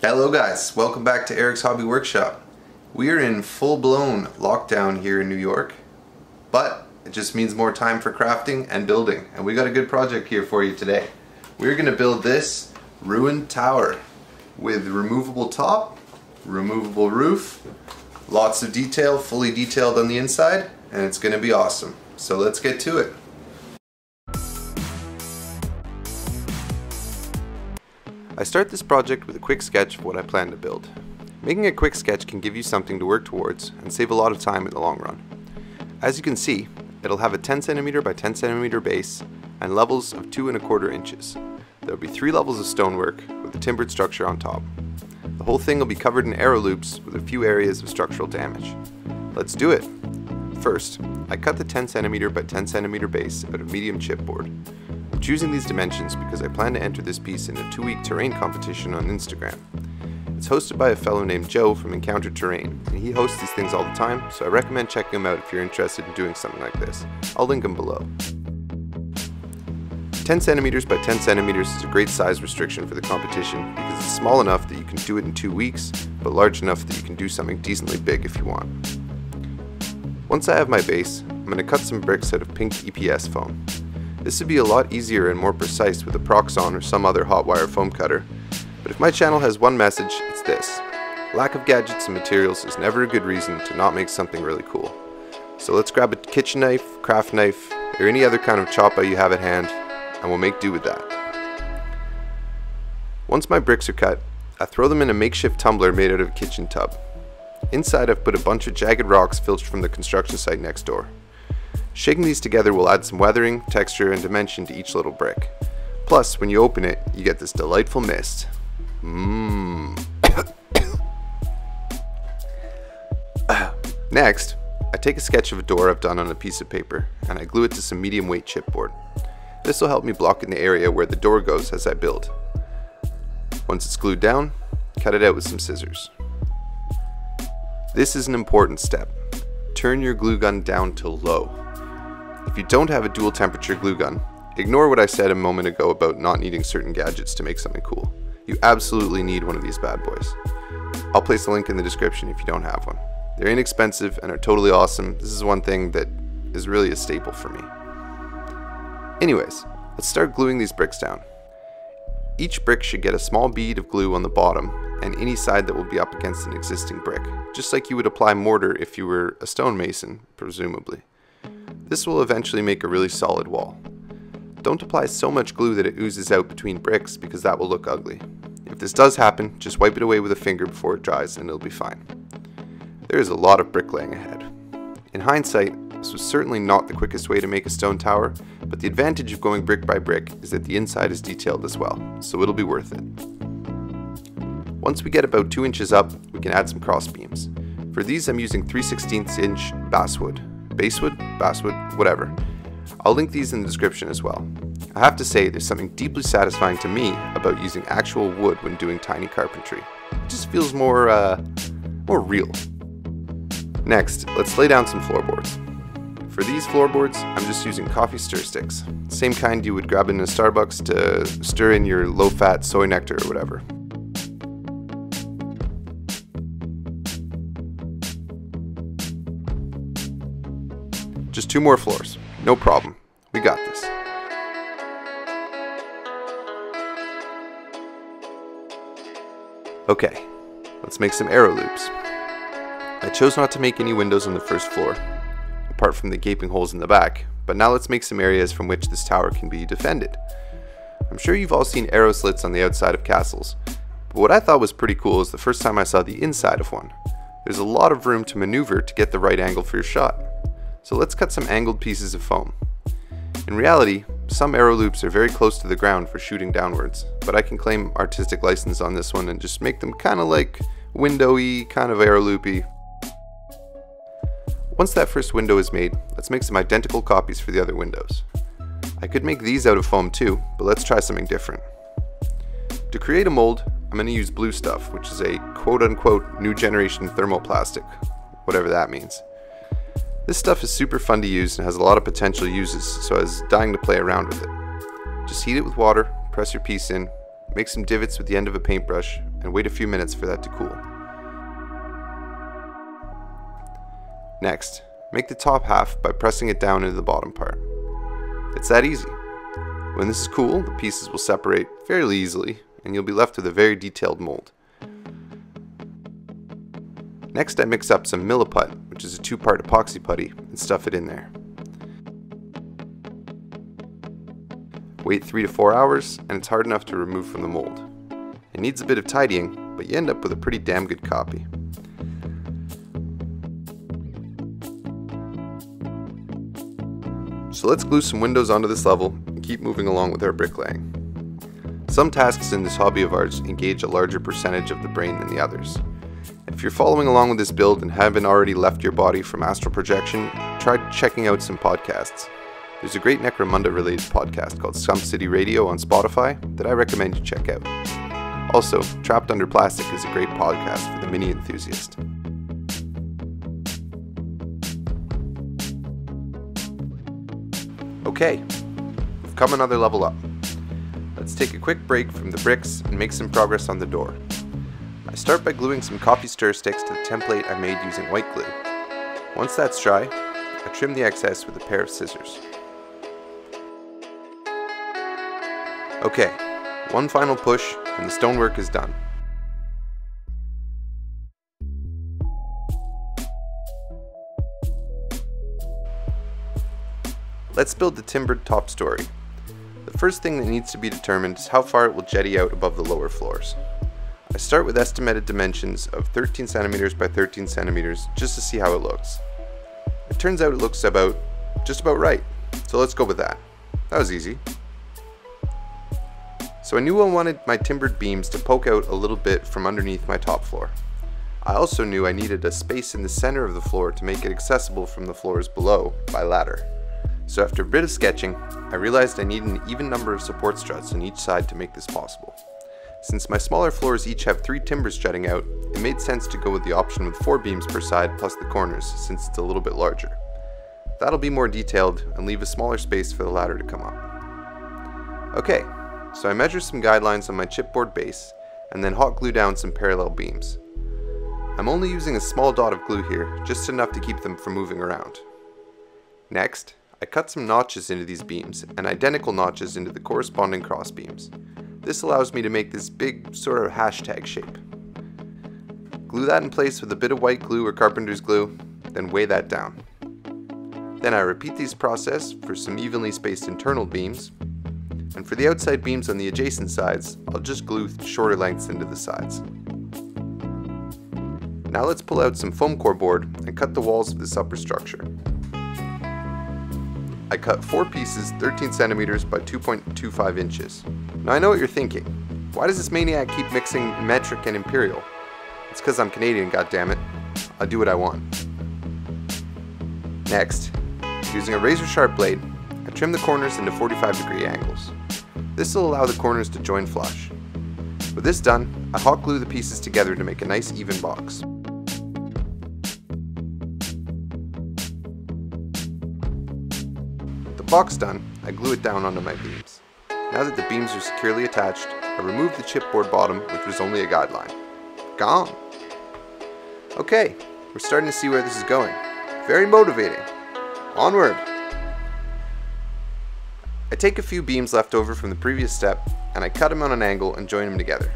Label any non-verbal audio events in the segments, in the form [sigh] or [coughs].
Hello guys, welcome back to Eric's Hobby Workshop. We are in full-blown lockdown here in New York, but it just means more time for crafting and building, and we got a good project here for you today. We're going to build this ruined tower with removable top, removable roof, lots of detail, fully detailed on the inside, and it's going to be awesome. So let's get to it. I start this project with a quick sketch of what I plan to build. Making a quick sketch can give you something to work towards and save a lot of time in the long run. As you can see, it'll have a 10 centimeter by 10 centimeter base and levels of 2 and a quarter inches. There will be 3 levels of stonework with a timbered structure on top. The whole thing will be covered in arrow loops with a few areas of structural damage. Let's do it! First, I cut the 10 centimeter by 10 centimeter base out of medium chipboard. I'm choosing these dimensions because I plan to enter this piece in a two-week terrain competition on Instagram. It's hosted by a fellow named Joe from Encounter Terrain, and he hosts these things all the time, so I recommend checking him out if you're interested in doing something like this. I'll link him below. 10 centimeters by 10 centimeters is a great size restriction for the competition because it's small enough that you can do it in two weeks, but large enough that you can do something decently big if you want. Once I have my base, I'm going to cut some bricks out of pink EPS foam. This would be a lot easier and more precise with a Proxxon or some other hot wire foam cutter, but if my channel has one message, it's this. Lack of gadgets and materials is never a good reason to not make something really cool. So let's grab a kitchen knife, craft knife, or any other kind of chop you have at hand, and we'll make do with that. Once my bricks are cut, I throw them in a makeshift tumbler made out of a kitchen tub. Inside I've put a bunch of jagged rocks filched from the construction site next door. Shaking these together will add some weathering, texture, and dimension to each little brick. Plus, when you open it, you get this delightful mist. Mmm. [coughs] Next, I take a sketch of a door I've done on a piece of paper, and I glue it to some medium weight chipboard. This will help me block in the area where the door goes as I build. Once it's glued down, cut it out with some scissors. This is an important step. Turn your glue gun down to low. If you don't have a dual temperature glue gun, ignore what I said a moment ago about not needing certain gadgets to make something cool. You absolutely need one of these bad boys. I'll place a link in the description if you don't have one. They're inexpensive and are totally awesome. This is one thing that is really a staple for me. Anyways, let's start gluing these bricks down. Each brick should get a small bead of glue on the bottom and any side that will be up against an existing brick, just like you would apply mortar if you were a stonemason, presumably. This will eventually make a really solid wall. Don't apply so much glue that it oozes out between bricks because that will look ugly. If this does happen, just wipe it away with a finger before it dries and it'll be fine. There is a lot of bricklaying ahead. In hindsight, this was certainly not the quickest way to make a stone tower, but the advantage of going brick by brick is that the inside is detailed as well, so it'll be worth it. Once we get about 2 inches up, we can add some cross beams. For these I'm using 3 16 inch basswood, basswood, basswood, whatever. I'll link these in the description as well. I have to say there's something deeply satisfying to me about using actual wood when doing tiny carpentry. It just feels more, uh, more real. Next, let's lay down some floorboards. For these floorboards, I'm just using coffee stir sticks. Same kind you would grab in a Starbucks to stir in your low-fat soy nectar or whatever. Just two more floors. No problem. We got this. Okay, let's make some arrow loops. I chose not to make any windows on the first floor, apart from the gaping holes in the back, but now let's make some areas from which this tower can be defended. I'm sure you've all seen arrow slits on the outside of castles, but what I thought was pretty cool is the first time I saw the inside of one. There's a lot of room to maneuver to get the right angle for your shot. So let's cut some angled pieces of foam. In reality, some arrow loops are very close to the ground for shooting downwards, but I can claim artistic license on this one and just make them kind of like windowy, kind of arrow loopy. Once that first window is made, let's make some identical copies for the other windows. I could make these out of foam too, but let's try something different. To create a mold, I'm going to use blue stuff, which is a quote-unquote new generation thermoplastic, whatever that means. This stuff is super fun to use and has a lot of potential uses, so I was dying to play around with it. Just heat it with water, press your piece in, make some divots with the end of a paintbrush, and wait a few minutes for that to cool. Next, make the top half by pressing it down into the bottom part. It's that easy. When this is cool, the pieces will separate fairly easily and you'll be left with a very detailed mold. Next I mix up some Milliput, which is a two-part epoxy putty, and stuff it in there. Wait 3 to 4 hours, and it's hard enough to remove from the mold. It needs a bit of tidying, but you end up with a pretty damn good copy. So let's glue some windows onto this level and keep moving along with our bricklaying. Some tasks in this hobby of ours engage a larger percentage of the brain than the others. If you're following along with this build and haven't already left your body from astral projection, try checking out some podcasts. There's a great Necromunda related podcast called Sump City Radio on Spotify that I recommend you check out. Also, Trapped Under Plastic is a great podcast for the mini enthusiast. Okay, we've come another level up. Let's take a quick break from the bricks and make some progress on the door. I start by gluing some coffee stir sticks to the template I made using white glue. Once that's dry, I trim the excess with a pair of scissors. Okay, one final push and the stonework is done. Let's build the timbered top story. The first thing that needs to be determined is how far it will jetty out above the lower floors. I start with estimated dimensions of 13 centimeters by 13 centimeters just to see how it looks. It turns out it looks about just about right, so let's go with that. That was easy. So I knew I wanted my timbered beams to poke out a little bit from underneath my top floor. I also knew I needed a space in the center of the floor to make it accessible from the floors below by ladder. So after a bit of sketching, I realized I need an even number of support struts on each side to make this possible. Since my smaller floors each have three timbers jutting out, it made sense to go with the option with four beams per side plus the corners since it's a little bit larger. That'll be more detailed and leave a smaller space for the ladder to come up. Okay, so I measure some guidelines on my chipboard base and then hot glue down some parallel beams. I'm only using a small dot of glue here, just enough to keep them from moving around. Next, I cut some notches into these beams and identical notches into the corresponding cross beams. This allows me to make this big sort of hashtag shape. Glue that in place with a bit of white glue or carpenter's glue, then weigh that down. Then I repeat this process for some evenly spaced internal beams and for the outside beams on the adjacent sides, I'll just glue shorter lengths into the sides. Now let's pull out some foam core board and cut the walls of this upper structure. I cut 4 pieces 13 centimeters by 2.25 inches. Now I know what you're thinking. Why does this maniac keep mixing metric and imperial? It's because I'm Canadian, goddammit. I'll do what I want. Next, using a razor sharp blade, I trim the corners into 45 degree angles. This will allow the corners to join flush. With this done, I hot glue the pieces together to make a nice even box. Box done, I glue it down onto my beams. Now that the beams are securely attached, I remove the chipboard bottom which was only a guideline. Gone! Okay, we're starting to see where this is going. Very motivating. Onward! I take a few beams left over from the previous step and I cut them on an angle and join them together.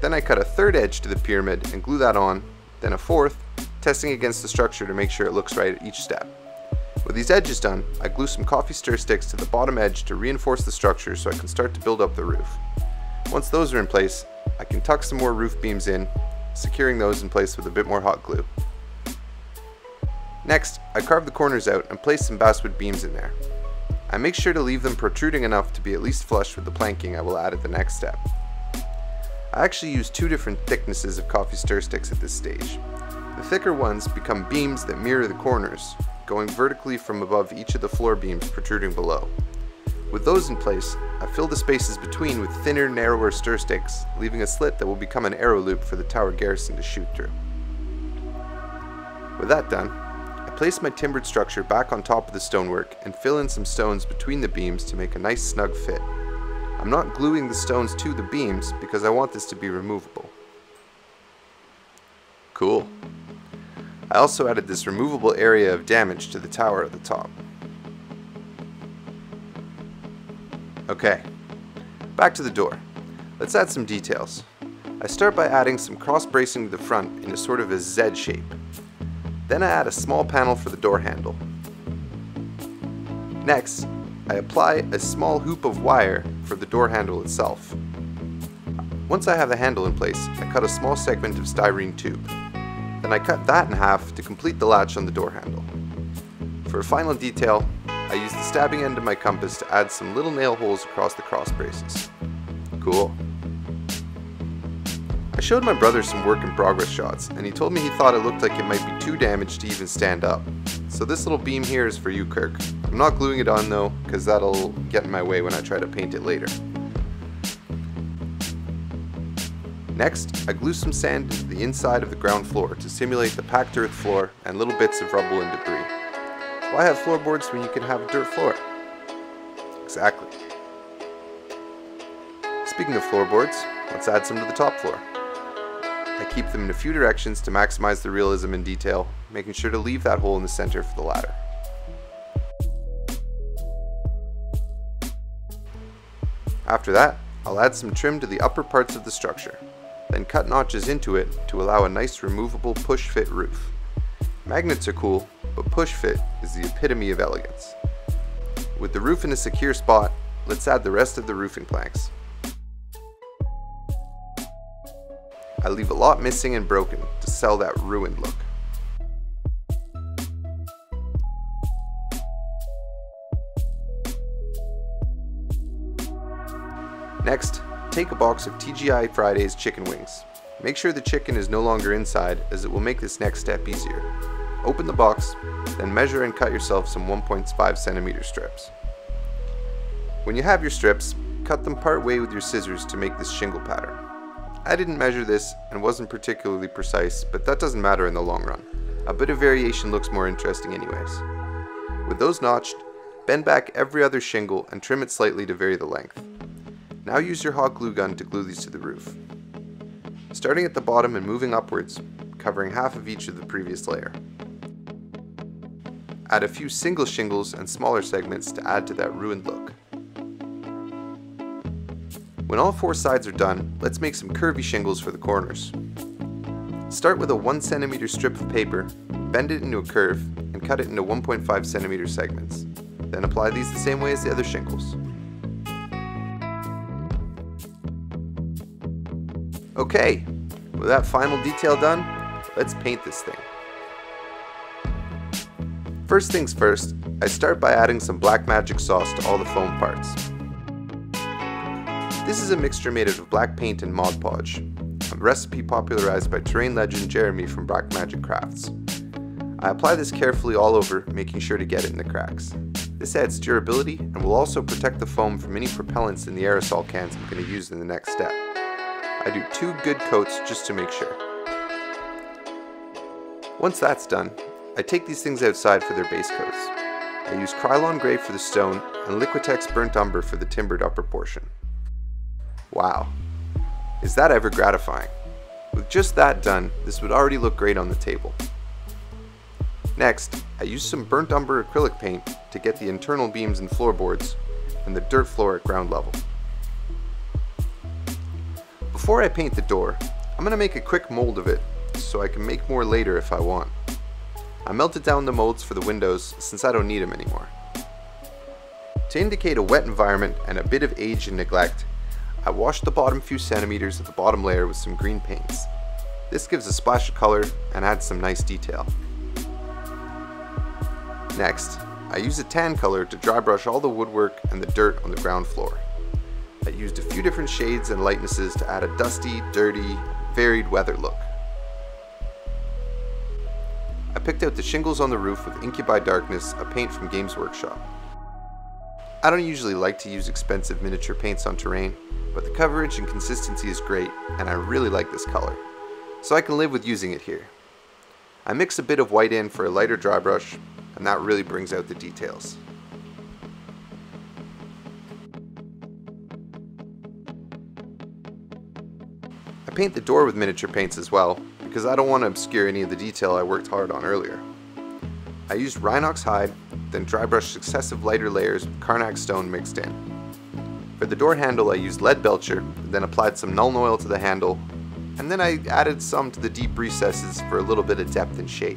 Then I cut a third edge to the pyramid and glue that on, then a fourth, testing against the structure to make sure it looks right at each step. With these edges done, I glue some coffee stir sticks to the bottom edge to reinforce the structure so I can start to build up the roof. Once those are in place, I can tuck some more roof beams in, securing those in place with a bit more hot glue. Next, I carve the corners out and place some basswood beams in there. I make sure to leave them protruding enough to be at least flush with the planking I will add at the next step. I actually use two different thicknesses of coffee stir sticks at this stage. The thicker ones become beams that mirror the corners, going vertically from above each of the floor beams protruding below. With those in place, I fill the spaces between with thinner, narrower stir sticks, leaving a slit that will become an arrow loop for the tower garrison to shoot through. With that done, I place my timbered structure back on top of the stonework and fill in some stones between the beams to make a nice snug fit. I'm not gluing the stones to the beams because I want this to be removable. Cool. I also added this removable area of damage to the tower at the top. Okay, back to the door. Let's add some details. I start by adding some cross bracing to the front in a sort of a Z shape. Then I add a small panel for the door handle. Next, I apply a small hoop of wire for the door handle itself. Once I have the handle in place, I cut a small segment of styrene tube. Then I cut that in half to complete the latch on the door handle. For a final detail, I use the stabbing end of my compass to add some little nail holes across the cross braces. Cool. I showed my brother some work in progress shots, and he told me he thought it looked like it might be too damaged to even stand up. So this little beam here is for you, Kirk. I'm not gluing it on though, because that'll get in my way when I try to paint it later. Next, I glue some sand into the inside of the ground floor to simulate the packed earth floor and little bits of rubble and debris. Why have floorboards when you can have a dirt floor? Exactly. Speaking of floorboards, let's add some to the top floor. I keep them in a few directions to maximize the realism and detail, making sure to leave that hole in the center for the ladder. After that, I'll add some trim to the upper parts of the structure, then cut notches into it to allow a nice removable push-fit roof. Magnets are cool, but push-fit is the epitome of elegance. With the roof in a secure spot, let's add the rest of the roofing planks. I leave a lot missing and broken to sell that ruined look. Next, take a box of TGI Fridays chicken wings. Make sure the chicken is no longer inside as it will make this next step easier. Open the box, then measure and cut yourself some 1.5 centimeter strips. When you have your strips, cut them part way with your scissors to make this shingle pattern. I didn't measure this and wasn't particularly precise, but that doesn't matter in the long run. A bit of variation looks more interesting anyways. With those notched, bend back every other shingle and trim it slightly to vary the length. Now use your hot glue gun to glue these to the roof. Starting at the bottom and moving upwards, covering half of each of the previous layer. Add a few single shingles and smaller segments to add to that ruined look. When all four sides are done, let's make some curvy shingles for the corners. Start with a 1cm strip of paper, bend it into a curve, and cut it into 1.5 centimeter segments. Then apply these the same way as the other shingles. Okay, with that final detail done, let's paint this thing. First things first, I start by adding some black magic sauce to all the foam parts. This is a mixture made out of black paint and Mod Podge, a recipe popularized by terrain legend Jeremy from Black Magic Crafts. I apply this carefully all over, making sure to get it in the cracks. This adds durability and will also protect the foam from any propellants in the aerosol cans I'm going to use in the next step. I do two good coats just to make sure. Once that's done, I take these things outside for their base coats. I use Krylon Grey for the stone and Liquitex Burnt Umber for the timbered upper portion. Wow, is that ever gratifying? With just that done, this would already look great on the table. Next, I use some burnt umber acrylic paint to get the internal beams and floorboards and the dirt floor at ground level. Before I paint the door, I'm going to make a quick mold of it so I can make more later if I want. I melted down the molds for the windows since I don't need them anymore. To indicate a wet environment and a bit of age and neglect, I washed the bottom few centimeters of the bottom layer with some green paints. This gives a splash of color and adds some nice detail. Next, I use a tan color to dry brush all the woodwork and the dirt on the ground floor. I used a few different shades and lightnesses to add a dusty, dirty, varied weather look. I picked out the shingles on the roof with Incubi Darkness, a paint from Games Workshop. I don't usually like to use expensive miniature paints on terrain, but the coverage and consistency is great and I really like this color, so I can live with using it here. I mix a bit of white in for a lighter dry brush, and that really brings out the details. Paint the door with miniature paints as well, because I don't want to obscure any of the detail I worked hard on earlier. I used Rhinox hide, then dry brushed successive lighter layers with Karak stone mixed in. For the door handle I used lead belcher, then applied some Nuln Oil to the handle, and then I added some to the deep recesses for a little bit of depth and shade.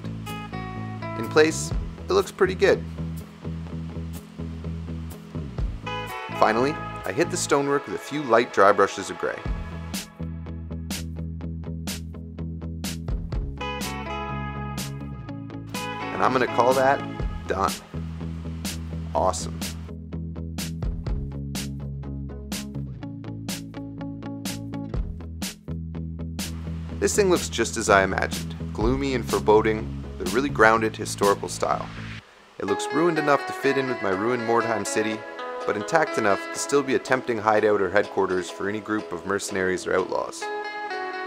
In place, it looks pretty good. Finally, I hit the stonework with a few light dry brushes of gray. I'm going to call that done. Awesome. This thing looks just as I imagined, gloomy and foreboding, a really grounded historical style. It looks ruined enough to fit in with my ruined Mordheim city, but intact enough to still be a tempting hideout or headquarters for any group of mercenaries or outlaws.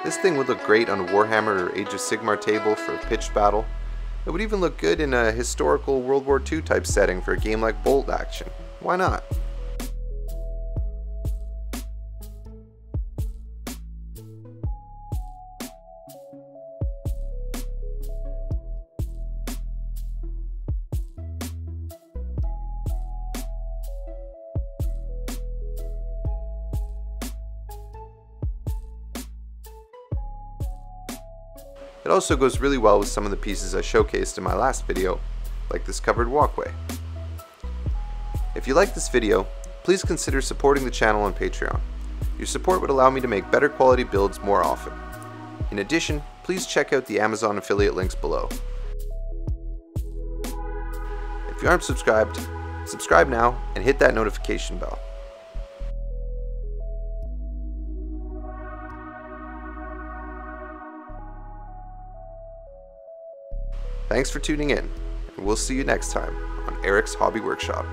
This thing would look great on a Warhammer or Age of Sigmar table for a pitched battle. It would even look good in a historical World War II type setting for a game like Bolt Action. Why not? It also goes really well with some of the pieces I showcased in my last video, like this covered walkway. If you like this video, please consider supporting the channel on Patreon. Your support would allow me to make better quality builds more often. In addition, please check out the Amazon affiliate links below. If you aren't subscribed, subscribe now and hit that notification bell. Thanks for tuning in, and we'll see you next time on Eric's Hobby Workshop.